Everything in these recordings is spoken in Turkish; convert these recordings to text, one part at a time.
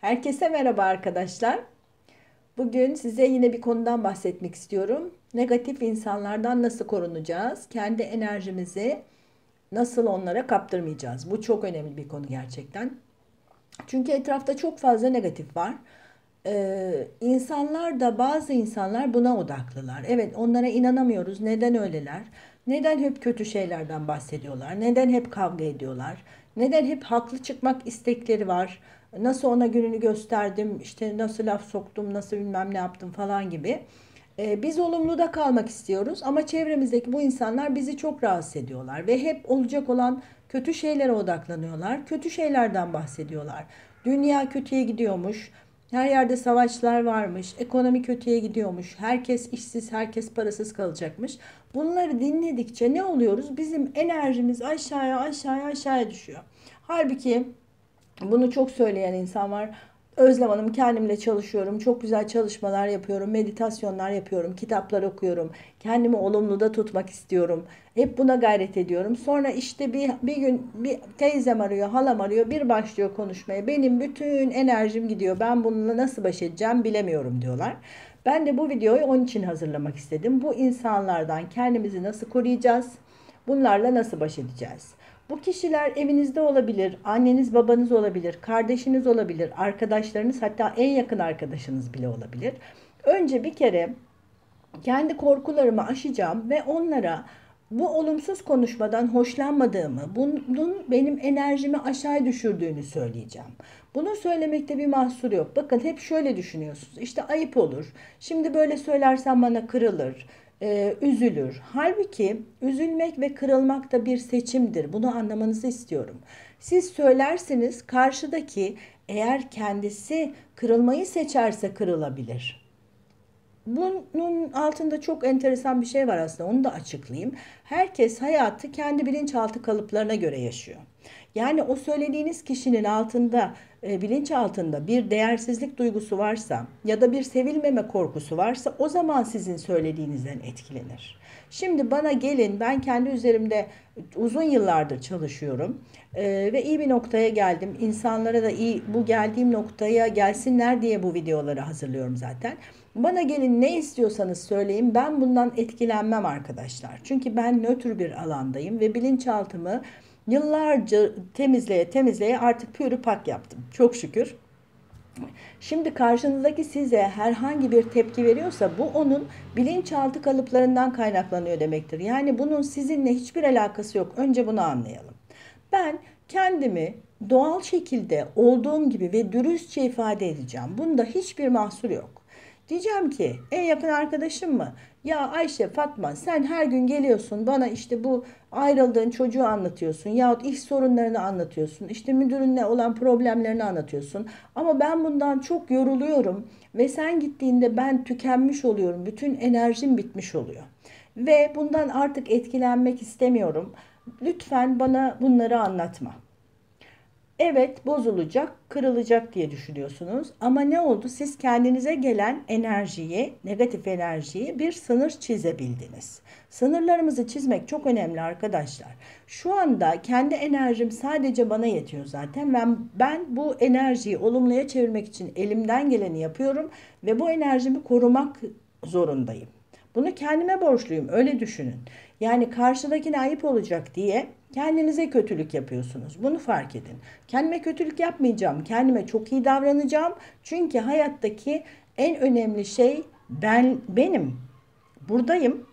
Herkese merhaba arkadaşlar. Bugün size yine bir konudan bahsetmek istiyorum. Negatif insanlardan nasıl korunacağız? Kendi enerjimizi nasıl onlara kaptırmayacağız? Bu çok önemli bir konu gerçekten. Çünkü etrafta çok fazla negatif var. Ee, insanlar da bazı insanlar buna odaklılar. Evet onlara inanamıyoruz. Neden öyleler? Neden hep kötü şeylerden bahsediyorlar? Neden hep kavga ediyorlar? Neden hep haklı çıkmak istekleri var? Nasıl ona gününü gösterdim, işte nasıl laf soktum, nasıl bilmem ne yaptım falan gibi. Ee, biz olumluda kalmak istiyoruz ama çevremizdeki bu insanlar bizi çok rahatsız ediyorlar ve hep olacak olan kötü şeylere odaklanıyorlar. Kötü şeylerden bahsediyorlar. Dünya kötüye gidiyormuş. Her yerde savaşlar varmış, ekonomi kötüye gidiyormuş, herkes işsiz, herkes parasız kalacakmış. Bunları dinledikçe ne oluyoruz? Bizim enerjimiz aşağıya aşağıya aşağıya düşüyor. Halbuki bunu çok söyleyen insan var. Özlem Hanım kendimle çalışıyorum. Çok güzel çalışmalar yapıyorum. Meditasyonlar yapıyorum. Kitaplar okuyorum. Kendimi olumlu da tutmak istiyorum. Hep buna gayret ediyorum. Sonra işte bir, bir gün bir teyzem arıyor, halam arıyor. Bir başlıyor konuşmaya. Benim bütün enerjim gidiyor. Ben bununla nasıl baş edeceğim bilemiyorum diyorlar. Ben de bu videoyu onun için hazırlamak istedim. Bu insanlardan kendimizi nasıl koruyacağız? Bunlarla nasıl baş edeceğiz? Bu kişiler evinizde olabilir, anneniz babanız olabilir, kardeşiniz olabilir, arkadaşlarınız hatta en yakın arkadaşınız bile olabilir. Önce bir kere kendi korkularımı aşacağım ve onlara bu olumsuz konuşmadan hoşlanmadığımı, bunun benim enerjimi aşağı düşürdüğünü söyleyeceğim. Bunu söylemekte bir mahsur yok. Bakın hep şöyle düşünüyorsunuz. İşte ayıp olur. Şimdi böyle söylersem bana kırılır e, üzülür. Halbuki üzülmek ve kırılmak da bir seçimdir. Bunu anlamanızı istiyorum. Siz söylersiniz karşıdaki eğer kendisi kırılmayı seçerse kırılabilir. Bunun altında çok enteresan bir şey var aslında onu da açıklayayım. Herkes hayatı kendi bilinçaltı kalıplarına göre yaşıyor. Yani o söylediğiniz kişinin altında, e, bilinç altında bir değersizlik duygusu varsa ya da bir sevilmeme korkusu varsa o zaman sizin söylediğinizden etkilenir. Şimdi bana gelin ben kendi üzerimde uzun yıllardır çalışıyorum ee, ve iyi bir noktaya geldim. İnsanlara da iyi bu geldiğim noktaya gelsinler diye bu videoları hazırlıyorum zaten. Bana gelin ne istiyorsanız söyleyin ben bundan etkilenmem arkadaşlar. Çünkü ben nötr bir alandayım ve bilinçaltımı Yıllarca temizleye temizleye artık pürü pak yaptım. Çok şükür. Şimdi karşınızdaki size herhangi bir tepki veriyorsa bu onun bilinçaltı kalıplarından kaynaklanıyor demektir. Yani bunun sizinle hiçbir alakası yok. Önce bunu anlayalım. Ben kendimi doğal şekilde olduğum gibi ve dürüstçe ifade edeceğim. Bunda hiçbir mahsur yok. Diyeceğim ki en yakın arkadaşım mı? Ya Ayşe Fatma sen her gün geliyorsun bana işte bu ayrıldığın çocuğu anlatıyorsun yahut iş sorunlarını anlatıyorsun. işte müdürünle olan problemlerini anlatıyorsun. Ama ben bundan çok yoruluyorum ve sen gittiğinde ben tükenmiş oluyorum. Bütün enerjim bitmiş oluyor. Ve bundan artık etkilenmek istemiyorum. Lütfen bana bunları anlatma. Evet bozulacak, kırılacak diye düşünüyorsunuz. Ama ne oldu? Siz kendinize gelen enerjiyi, negatif enerjiyi bir sınır çizebildiniz. Sınırlarımızı çizmek çok önemli arkadaşlar. Şu anda kendi enerjim sadece bana yetiyor zaten. Ben, ben bu enerjiyi olumluya çevirmek için elimden geleni yapıyorum ve bu enerjimi korumak zorundayım. Bunu kendime borçluyum öyle düşünün. Yani karşıdakine ayıp olacak diye kendinize kötülük yapıyorsunuz. Bunu fark edin. Kendime kötülük yapmayacağım. Kendime çok iyi davranacağım. Çünkü hayattaki en önemli şey ben benim. Buradayım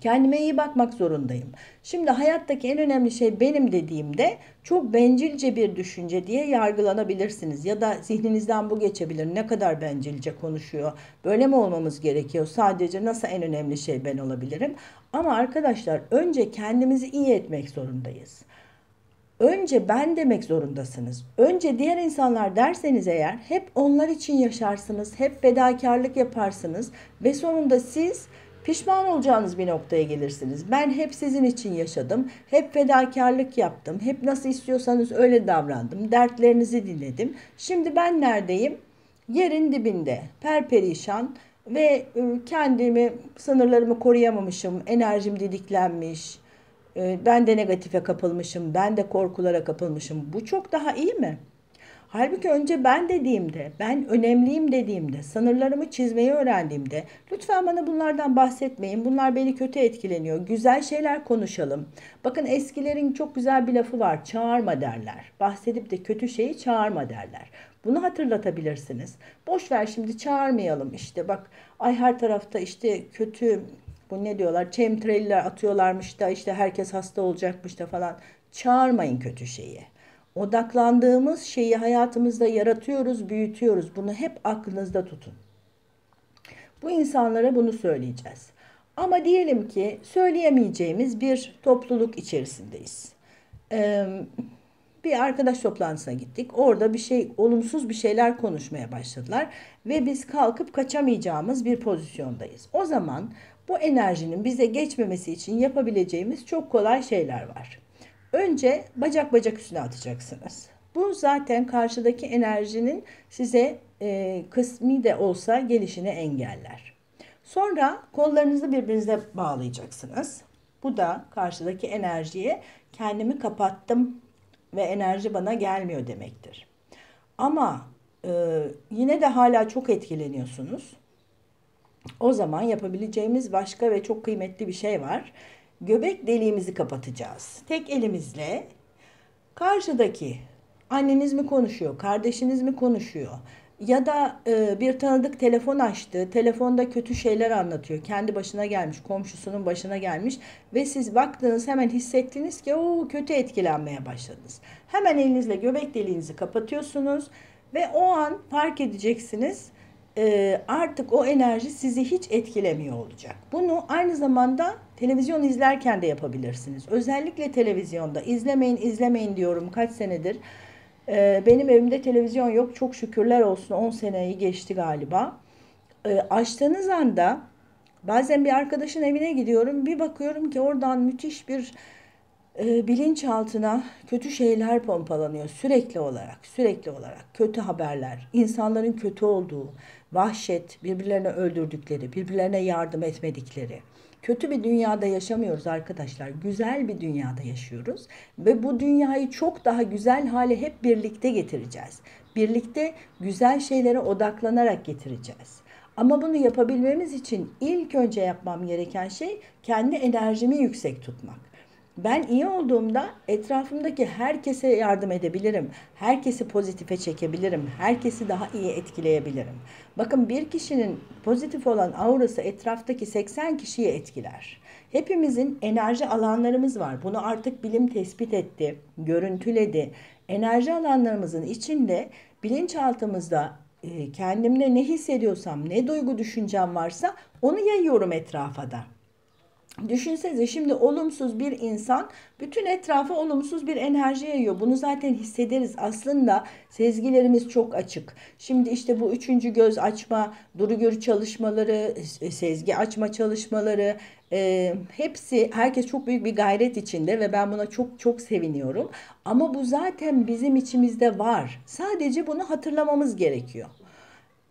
Kendime iyi bakmak zorundayım. Şimdi hayattaki en önemli şey benim dediğimde çok bencilce bir düşünce diye yargılanabilirsiniz. Ya da zihninizden bu geçebilir. Ne kadar bencilce konuşuyor. Böyle mi olmamız gerekiyor? Sadece nasıl en önemli şey ben olabilirim? Ama arkadaşlar önce kendimizi iyi etmek zorundayız. Önce ben demek zorundasınız. Önce diğer insanlar derseniz eğer hep onlar için yaşarsınız. Hep fedakarlık yaparsınız. Ve sonunda siz Pişman olacağınız bir noktaya gelirsiniz. Ben hep sizin için yaşadım. Hep fedakarlık yaptım. Hep nasıl istiyorsanız öyle davrandım. Dertlerinizi dinledim. Şimdi ben neredeyim? Yerin dibinde. Perperişan ve ıı, kendimi, sınırlarımı koruyamamışım. Enerjim didiklenmiş. Ben de negatife kapılmışım. Ben de korkulara kapılmışım. Bu çok daha iyi mi? Halbuki önce ben dediğimde, ben önemliyim dediğimde, sınırlarımı çizmeyi öğrendiğimde lütfen bana bunlardan bahsetmeyin. Bunlar beni kötü etkileniyor. Güzel şeyler konuşalım. Bakın eskilerin çok güzel bir lafı var. Çağırma derler. Bahsedip de kötü şeyi çağırma derler. Bunu hatırlatabilirsiniz. Boş ver şimdi çağırmayalım işte. Bak ay her tarafta işte kötü bu ne diyorlar? Chemtrailer atıyorlarmış da işte herkes hasta olacakmış da falan. Çağırmayın kötü şeyi odaklandığımız şeyi hayatımızda yaratıyoruz, büyütüyoruz. Bunu hep aklınızda tutun. Bu insanlara bunu söyleyeceğiz. Ama diyelim ki söyleyemeyeceğimiz bir topluluk içerisindeyiz. Ee, bir arkadaş toplantısına gittik. Orada bir şey olumsuz bir şeyler konuşmaya başladılar ve biz kalkıp kaçamayacağımız bir pozisyondayız. O zaman bu enerjinin bize geçmemesi için yapabileceğimiz çok kolay şeyler var. Önce bacak bacak üstüne atacaksınız. Bu zaten karşıdaki enerjinin size e, kısmi de olsa gelişini engeller. Sonra kollarınızı birbirinize bağlayacaksınız. Bu da karşıdaki enerjiye kendimi kapattım ve enerji bana gelmiyor demektir. Ama e, yine de hala çok etkileniyorsunuz. O zaman yapabileceğimiz başka ve çok kıymetli bir şey var göbek deliğimizi kapatacağız. Tek elimizle karşıdaki anneniz mi konuşuyor, kardeşiniz mi konuşuyor ya da e, bir tanıdık telefon açtı, telefonda kötü şeyler anlatıyor. Kendi başına gelmiş, komşusunun başına gelmiş ve siz baktınız hemen hissettiniz ki o kötü etkilenmeye başladınız. Hemen elinizle göbek deliğinizi kapatıyorsunuz ve o an fark edeceksiniz e, artık o enerji sizi hiç etkilemiyor olacak. Bunu aynı zamanda televizyon izlerken de yapabilirsiniz. Özellikle televizyonda izlemeyin izlemeyin diyorum kaç senedir. E, benim evimde televizyon yok çok şükürler olsun 10 seneyi geçti galiba. E, açtığınız anda bazen bir arkadaşın evine gidiyorum bir bakıyorum ki oradan müthiş bir e, bilinçaltına kötü şeyler pompalanıyor sürekli olarak, sürekli olarak kötü haberler, insanların kötü olduğu, vahşet, birbirlerini öldürdükleri, birbirlerine yardım etmedikleri. Kötü bir dünyada yaşamıyoruz arkadaşlar. Güzel bir dünyada yaşıyoruz ve bu dünyayı çok daha güzel hale hep birlikte getireceğiz. Birlikte güzel şeylere odaklanarak getireceğiz. Ama bunu yapabilmemiz için ilk önce yapmam gereken şey kendi enerjimi yüksek tutmak. Ben iyi olduğumda etrafımdaki herkese yardım edebilirim. Herkesi pozitife çekebilirim. Herkesi daha iyi etkileyebilirim. Bakın bir kişinin pozitif olan aurası etraftaki 80 kişiyi etkiler. Hepimizin enerji alanlarımız var. Bunu artık bilim tespit etti, görüntüledi. Enerji alanlarımızın içinde bilinçaltımızda e, kendimde ne hissediyorsam, ne duygu düşüncem varsa onu yayıyorum etrafa da. Düşünsenize şimdi olumsuz bir insan bütün etrafa olumsuz bir enerji yayıyor. Bunu zaten hissederiz. Aslında sezgilerimiz çok açık. Şimdi işte bu üçüncü göz açma, duru görü çalışmaları, sezgi açma çalışmaları e, hepsi herkes çok büyük bir gayret içinde ve ben buna çok çok seviniyorum. Ama bu zaten bizim içimizde var. Sadece bunu hatırlamamız gerekiyor.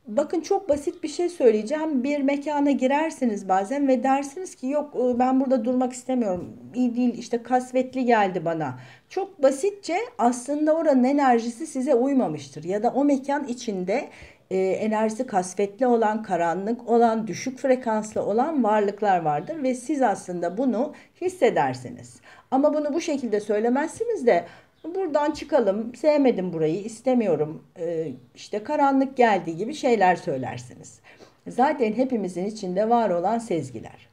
Bakın çok basit bir şey söyleyeceğim. Bir mekana girersiniz bazen ve dersiniz ki yok e, ben burada durmak istemiyorum. İyi değil işte kasvetli geldi bana. Çok basitçe aslında oranın enerjisi size uymamıştır. Ya da o mekan içinde e, enerjisi kasvetli olan, karanlık olan, düşük frekanslı olan varlıklar vardır. Ve siz aslında bunu hissedersiniz. Ama bunu bu şekilde söylemezsiniz de buradan çıkalım, sevmedim burayı, istemiyorum, ee, işte karanlık geldiği gibi şeyler söylersiniz. Zaten hepimizin içinde var olan sezgiler.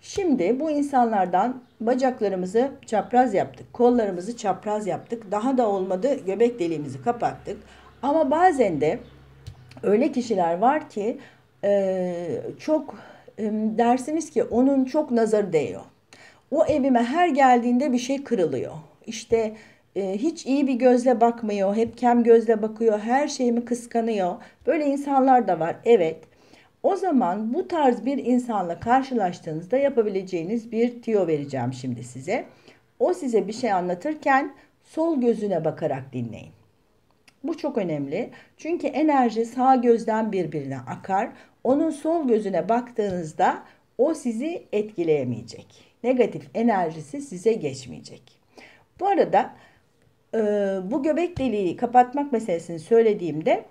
Şimdi bu insanlardan bacaklarımızı çapraz yaptık, kollarımızı çapraz yaptık, daha da olmadı göbek deliğimizi kapattık. Ama bazen de öyle kişiler var ki e, çok e, dersiniz ki onun çok nazarı değiyor. O evime her geldiğinde bir şey kırılıyor. İşte e, hiç iyi bir gözle bakmıyor, hep kem gözle bakıyor, her şeyimi kıskanıyor. Böyle insanlar da var. Evet. O zaman bu tarz bir insanla karşılaştığınızda yapabileceğiniz bir tiyo vereceğim şimdi size. O size bir şey anlatırken sol gözüne bakarak dinleyin. Bu çok önemli. Çünkü enerji sağ gözden birbirine akar. Onun sol gözüne baktığınızda o sizi etkileyemeyecek. Negatif enerjisi size geçmeyecek. Bu arada e, bu göbek deliği kapatmak meselesini söylediğimde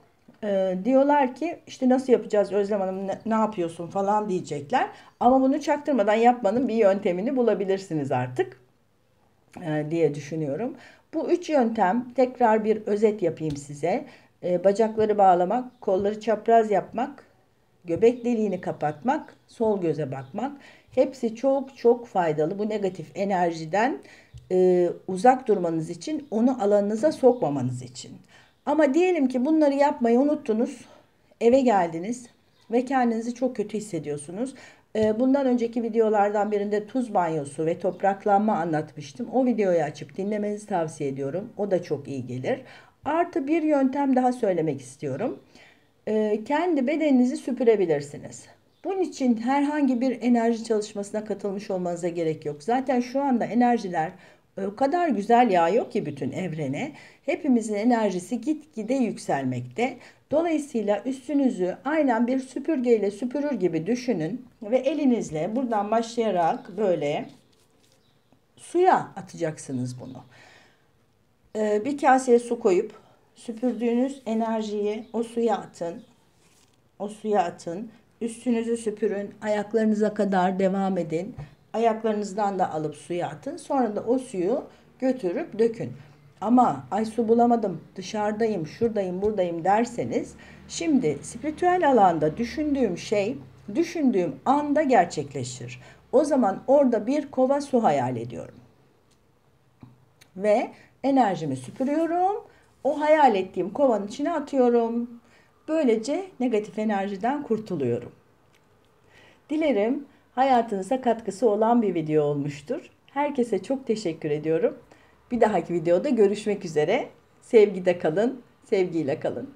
e, diyorlar ki işte nasıl yapacağız Özlem Hanım ne, ne yapıyorsun falan diyecekler. Ama bunu çaktırmadan yapmanın bir yöntemini bulabilirsiniz artık e, diye düşünüyorum. Bu üç yöntem tekrar bir özet yapayım size. E, bacakları bağlamak, kolları çapraz yapmak, göbek deliğini kapatmak, sol göze bakmak. Hepsi çok çok faydalı. Bu negatif enerjiden e, uzak durmanız için, onu alanınıza sokmamanız için. Ama diyelim ki bunları yapmayı unuttunuz, eve geldiniz ve kendinizi çok kötü hissediyorsunuz. E, bundan önceki videolardan birinde tuz banyosu ve topraklanma anlatmıştım. O videoyu açıp dinlemenizi tavsiye ediyorum. O da çok iyi gelir. Artı bir yöntem daha söylemek istiyorum. E, kendi bedeninizi süpürebilirsiniz. Bunun için herhangi bir enerji çalışmasına katılmış olmanıza gerek yok. Zaten şu anda enerjiler o kadar güzel yağıyor ki bütün evrene. Hepimizin enerjisi gitgide yükselmekte. Dolayısıyla üstünüzü aynen bir süpürgeyle süpürür gibi düşünün ve elinizle buradan başlayarak böyle suya atacaksınız bunu. Ee, bir kaseye su koyup süpürdüğünüz enerjiyi o suya atın. O suya atın. Üstünüzü süpürün. Ayaklarınıza kadar devam edin. Ayaklarınızdan da alıp suya atın. Sonra da o suyu götürüp dökün. Ama ay su bulamadım, dışarıdayım, şuradayım, buradayım derseniz şimdi spiritüel alanda düşündüğüm şey düşündüğüm anda gerçekleşir. O zaman orada bir kova su hayal ediyorum. Ve enerjimi süpürüyorum. O hayal ettiğim kovanın içine atıyorum. Böylece negatif enerjiden kurtuluyorum. Dilerim hayatınıza katkısı olan bir video olmuştur. Herkese çok teşekkür ediyorum. Bir dahaki videoda görüşmek üzere. Sevgide kalın, sevgiyle kalın.